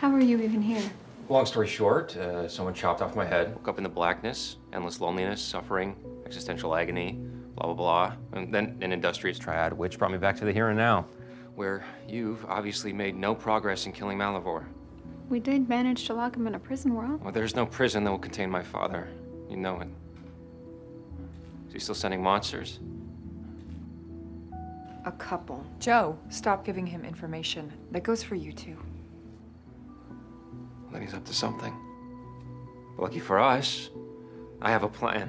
How are you even here? Long story short, uh, someone chopped off my head. Woke up in the blackness, endless loneliness, suffering, existential agony, blah, blah, blah. And then an industrious triad, witch brought me back to the here and now, where you've obviously made no progress in killing Malivore. We did manage to lock him in a prison world. Well, there's no prison that will contain my father. You know it. Is he still sending monsters? A couple. Joe, stop giving him information. That goes for you too. Then he's up to something. Lucky for us, I have a plan.